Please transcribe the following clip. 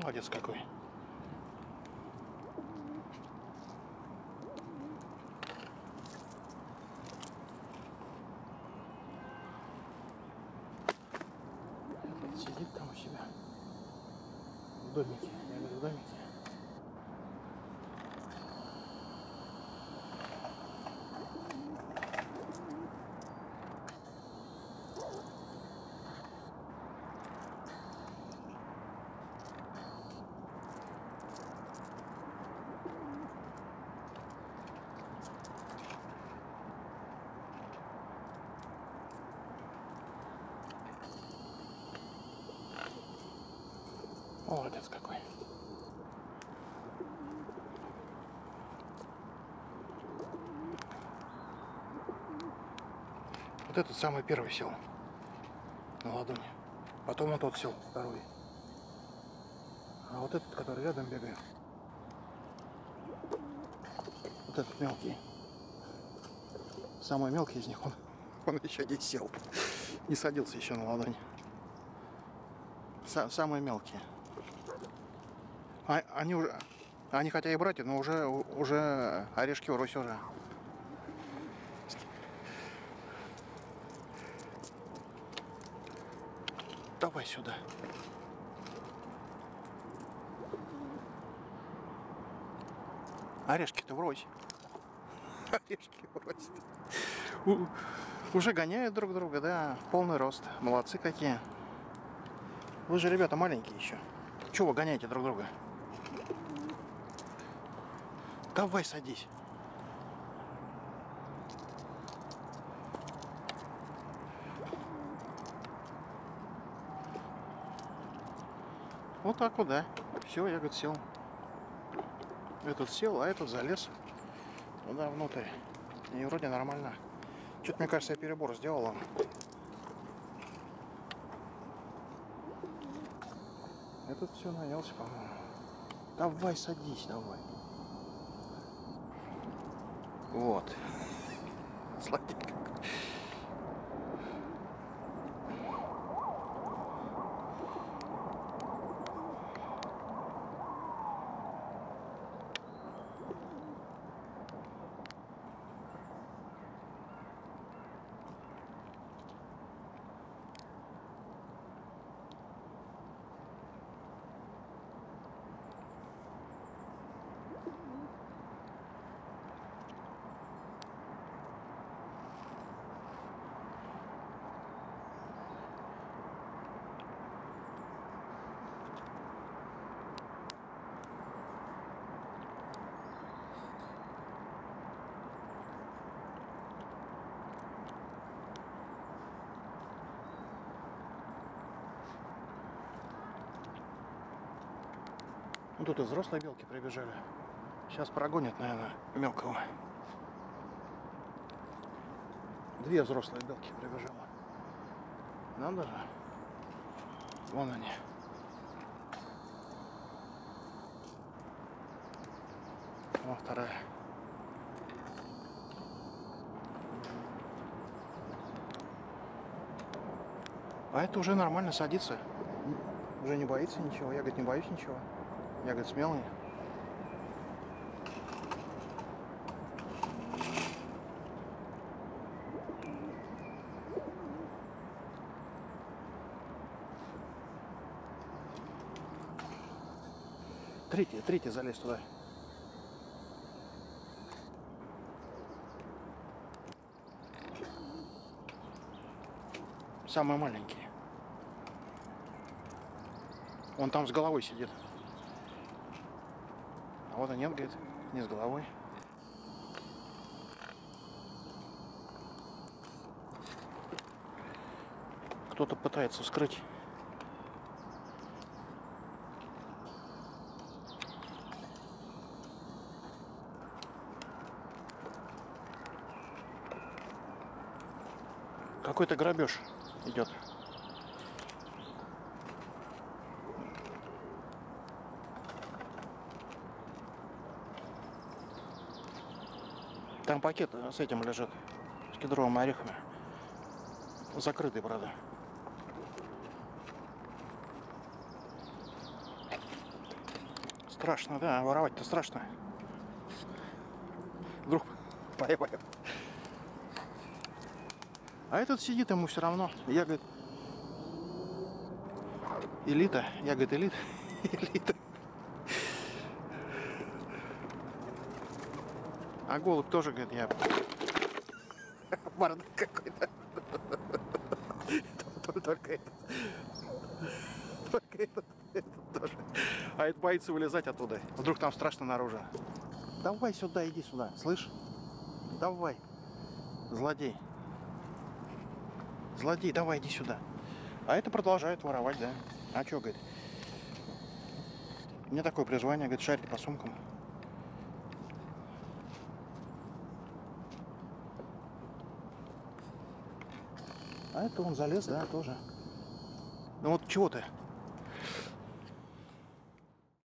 Молодец какой. Этот сидит там у себя. В домике. Я говорю, в домике. Молодец какой. Вот этот самый первый сел на ладони. Потом вот тот сел, второй. А вот этот, который рядом бегает, вот этот мелкий, самый мелкий из них, он, он еще не сел, не садился еще на ладонь. Са- самые мелкие. А- они уже, они хотя и братья, но уже, уже орешки врозь уже. Давай сюда. Орешки-то врозь. Орешки врозь. У- Уже гоняют друг друга, да. Полный рост. Молодцы какие. Вы же, ребята, маленькие еще. Чего вы гоняете друг друга? Давай садись. Вот так вот, да. Все, я, говорит, сел. Этот сел, а этот залез туда внутрь. И вроде нормально. Что-то, мне кажется, я перебор сделал. Этот все наелся, по-моему. Давай садись, давай. Вот. Сладкий Ну тут и взрослые белки прибежали. Сейчас прогонят, наверное, мелкого. Две взрослые белки прибежало. Надо же. Вон они. О, вторая. А это уже нормально садится. Уже не боится ничего. Я, говорит, не боюсь ничего. Я, говорит, смелый. Третий, третий залез туда. Самые маленькие. Он там с головой сидит. Вот и нет, говорит, не с головой. Кто-то пытается вскрыть. Какой-то грабеж идет. Там пакет с этим лежит, с кедровыми орехами. Закрытый, правда. Страшно, да, воровать-то страшно. Вдруг поймаю. А этот сидит, ему все равно. Я, говорит, элита. Я, говорит. Элита. А голубь тоже, говорит, я... Бардак какой-то. Только этот. Только этот, этот тоже. А это боится вылезать оттуда. Вдруг там страшно наружу. Давай сюда, иди сюда. Слышь? Давай. Злодей. Злодей, давай, иди сюда. А это продолжает воровать, да. А что, говорит? Меня такое призвание, говорит, шарить по сумкам. А это он залез, да, тоже. Ну вот чего ты?